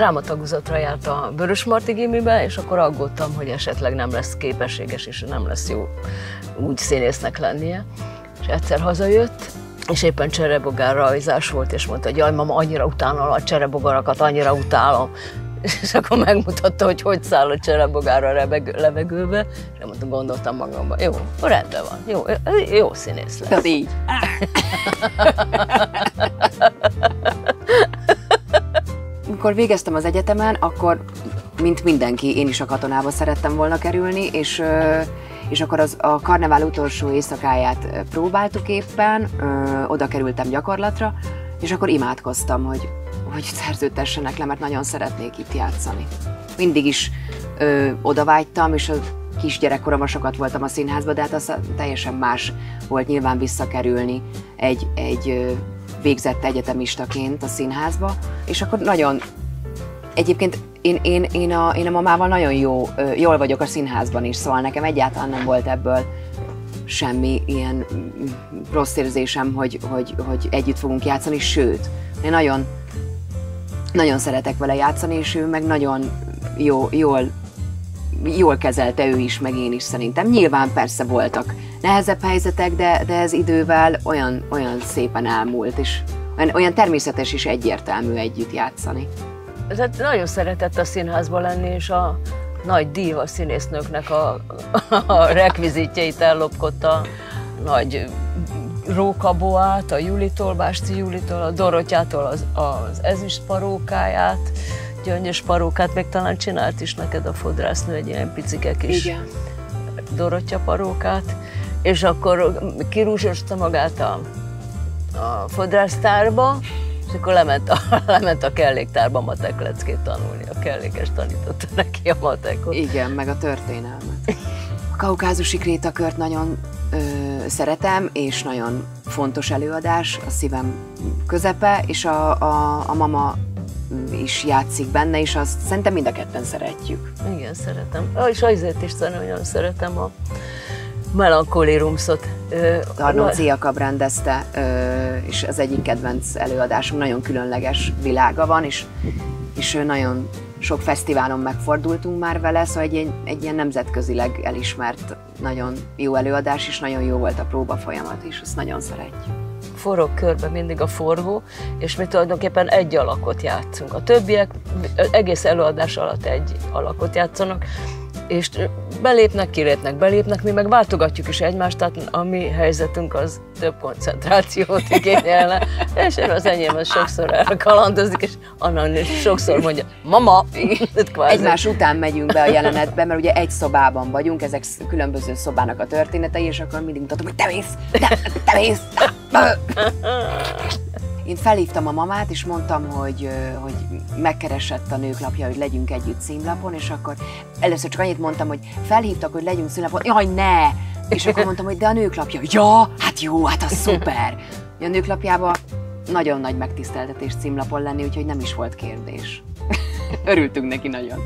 drámatagozatra járt a Vörösmarty gimibe, és akkor aggódtam, hogy esetleg nem lesz képességes, és nem lesz jó úgy színésznek lennie. És egyszer hazajött, és éppen cserebogár rajzás volt, és mondta, hogy jaj, mama, annyira utálom a cserebogarakat, annyira utálom. És akkor megmutatta, hogy hogy száll a cserebogár a levegőbe, és mondtam, gondoltam magamban, jó, rendben van, jó, jó színész lesz. Tehát így. Amikor végeztem az egyetemen, akkor, mint mindenki, én is a katonába szerettem volna kerülni, és és akkor az, a karnevál utolsó éjszakáját próbáltuk éppen, oda kerültem gyakorlatra, és akkor imádkoztam, hogy, hogy szerződtessenek le, mert nagyon szeretnék itt játszani. Mindig is ö, oda vágytam, és a kisgyerekkoromban sokat voltam a színházban, de hát az teljesen más volt nyilván visszakerülni egy, egy végzett egyetemistaként a színházba, és akkor nagyon Egyébként én, én, én, a, én a mamával nagyon jó, jól vagyok a színházban is, szóval nekem egyáltalán nem volt ebből semmi ilyen rossz érzésem, hogy, hogy, hogy együtt fogunk játszani, sőt, én nagyon, nagyon szeretek vele játszani, és ő meg nagyon jó, jól, jól kezelte ő is, meg én is szerintem. Nyilván persze voltak nehezebb helyzetek, de, de ez idővel olyan, olyan szépen elmúlt, és olyan, olyan természetes és egyértelmű együtt játszani. Tehát nagyon szeretett a színházban lenni, és a nagy díva színésznőknek a, a rekvizitjeit ellopkodta, nagy Róka Boát, a Julitól, Básti Julitól, a Dorottyától az, az ezüst parókáját, gyöngyös parókát, meg talán csinált is neked a fodrásznő egy ilyen picike kis Igen. Dorottya parókát, és akkor kirúzsosta magát a, a fodrásztárba, és akkor lement a, lement a kelléktárba matek leckét tanulni. A kellékes tanította neki a matekot. Igen, meg a történelmet. A kaukázusi krétakört nagyon ö, szeretem, és nagyon fontos előadás, a szívem közepe, és a, a, a mama is játszik benne, és azt szerintem mind a ketten szeretjük. Igen, szeretem. És azért is nagyon szeretem a Melankólirumszot. Tarnóci Jakab rendezte, és az egyik kedvenc előadásom, nagyon különleges világa van, és, és nagyon sok fesztiválon megfordultunk már vele, szóval egy, egy ilyen nemzetközileg elismert, nagyon jó előadás, és nagyon jó volt a próba folyamat is, azt nagyon szeretjük. Forog körbe mindig a forgó, és mi tulajdonképpen egy alakot játszunk. A többiek egész előadás alatt egy alakot játszanak, és belépnek, kilépnek, belépnek, mi meg váltogatjuk is egymást, tehát a mi helyzetünk az több koncentrációt igényelne, és én az enyém az sokszor elkalandozik, és annan is sokszor mondja, mama! Egymás után megyünk be a jelenetbe, mert ugye egy szobában vagyunk, ezek különböző szobának a történetei, és akkor mindig mutatom, hogy te mész, te, te mész, én felhívtam a mamát, és mondtam, hogy, hogy megkeresett a nőklapja, hogy legyünk együtt címlapon, és akkor először csak annyit mondtam, hogy felhívtak, hogy legyünk címlapon, jaj, ne! És akkor mondtam, hogy de a nőklapja, ja, hát jó, hát az szuper! A nőklapjában nagyon nagy megtiszteltetés címlapon lenni, úgyhogy nem is volt kérdés. Örültünk neki nagyon.